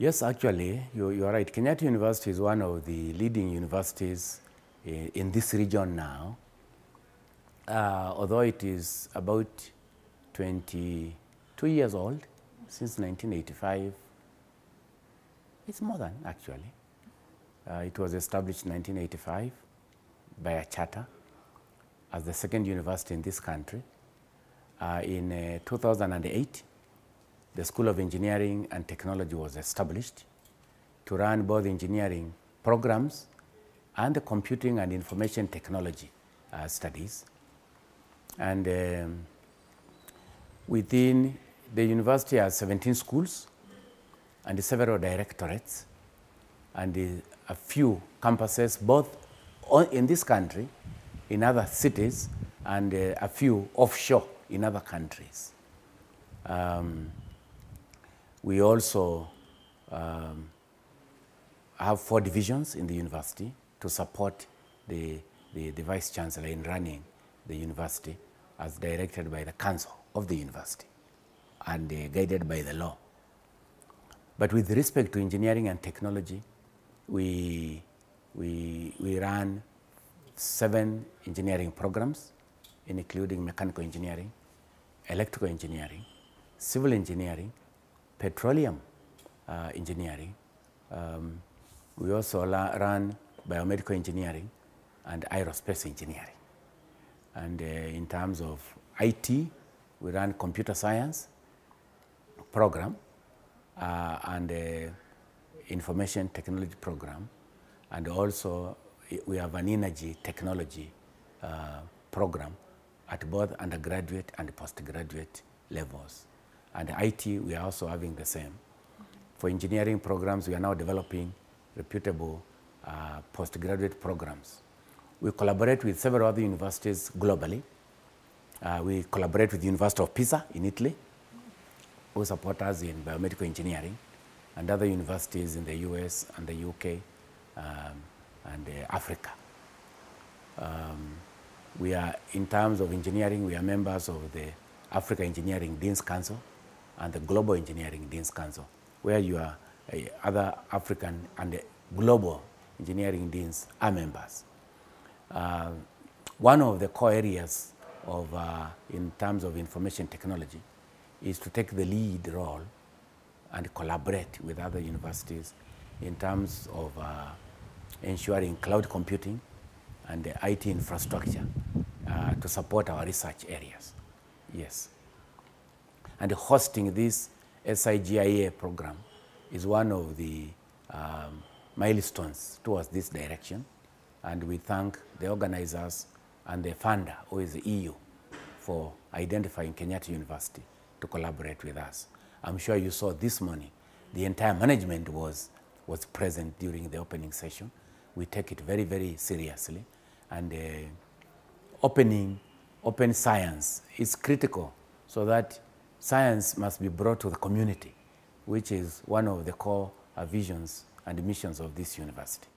Yes, actually, you, you are right. Kenyatta University is one of the leading universities in, in this region now. Uh, although it is about 22 years old, since 1985, it's more than actually. Uh, it was established in 1985 by a charter as the second university in this country. Uh, in uh, 2008, the School of Engineering and Technology was established to run both engineering programs and the computing and information technology uh, studies. And um, within the university has 17 schools and several directorates and uh, a few campuses both in this country, in other cities, and uh, a few offshore in other countries. Um, we also um, have four divisions in the university to support the, the, the Vice Chancellor in running the university as directed by the Council of the university and uh, guided by the law. But with respect to engineering and technology, we, we, we run seven engineering programs, including mechanical engineering, electrical engineering, civil engineering, petroleum uh, engineering. Um, we also run biomedical engineering and aerospace engineering. And uh, in terms of IT, we run computer science program uh, and uh, information technology program. And also we have an energy technology uh, program at both undergraduate and postgraduate levels. And IT, we are also having the same. For engineering programs, we are now developing reputable uh, postgraduate programs. We collaborate with several other universities globally. Uh, we collaborate with the University of Pisa in Italy, who support us in biomedical engineering, and other universities in the US and the UK um, and uh, Africa. Um, we are, in terms of engineering, we are members of the Africa Engineering Deans Council, and the Global Engineering Deans Council, where you are uh, other African and global engineering deans are members. Uh, one of the core areas of, uh, in terms of information technology is to take the lead role and collaborate with other universities in terms of uh, ensuring cloud computing and the IT infrastructure uh, to support our research areas. Yes and hosting this Sci-GaIA program is one of the um, milestones towards this direction. And we thank the organizers and the funder, who is the EU, for identifying Kenyatta University to collaborate with us. I'm sure you saw this morning, the entire management was, was present during the opening session. We take it very, very seriously. And uh, opening, open science is critical so that science must be brought to the community, which is one of the core visions and missions of this university.